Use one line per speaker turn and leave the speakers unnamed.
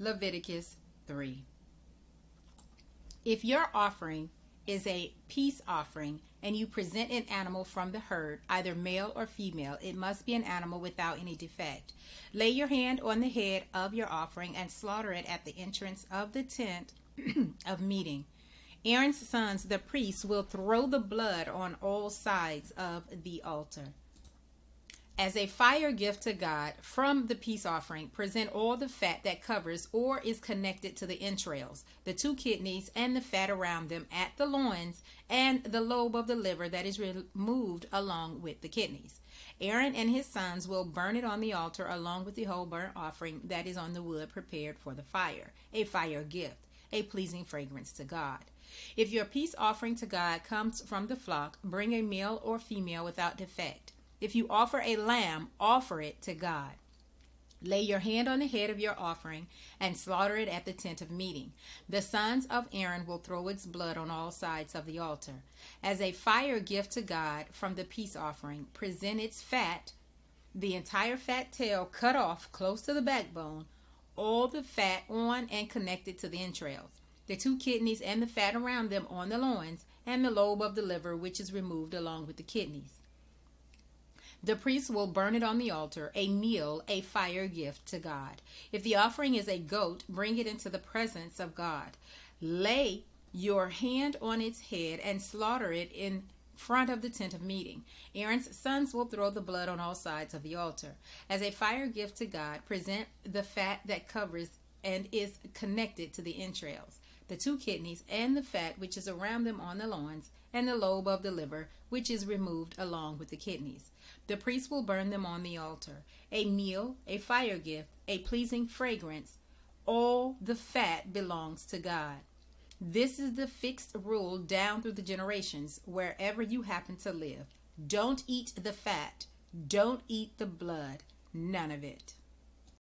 Leviticus 3. If your offering is a peace offering and you present an animal from the herd, either male or female, it must be an animal without any defect. Lay your hand on the head of your offering and slaughter it at the entrance of the tent of meeting. Aaron's sons, the priests, will throw the blood on all sides of the altar. As a fire gift to God from the peace offering, present all the fat that covers or is connected to the entrails, the two kidneys, and the fat around them at the loins, and the lobe of the liver that is removed along with the kidneys. Aaron and his sons will burn it on the altar along with the whole burnt offering that is on the wood prepared for the fire, a fire gift, a pleasing fragrance to God. If your peace offering to God comes from the flock, bring a male or female without defect. If you offer a lamb, offer it to God. Lay your hand on the head of your offering and slaughter it at the tent of meeting. The sons of Aaron will throw its blood on all sides of the altar. As a fire gift to God from the peace offering, present its fat, the entire fat tail cut off close to the backbone, all the fat on and connected to the entrails, the two kidneys and the fat around them on the loins, and the lobe of the liver, which is removed along with the kidneys. The priest will burn it on the altar, a meal, a fire gift to God. If the offering is a goat, bring it into the presence of God. Lay your hand on its head and slaughter it in front of the tent of meeting. Aaron's sons will throw the blood on all sides of the altar. As a fire gift to God, present the fat that covers and is connected to the entrails, the two kidneys, and the fat which is around them on the loins, and the lobe of the liver, which is removed along with the kidneys. The priest will burn them on the altar. A meal, a fire gift, a pleasing fragrance, all the fat belongs to God. This is the fixed rule down through the generations, wherever you happen to live. Don't eat the fat, don't eat the blood, none of it.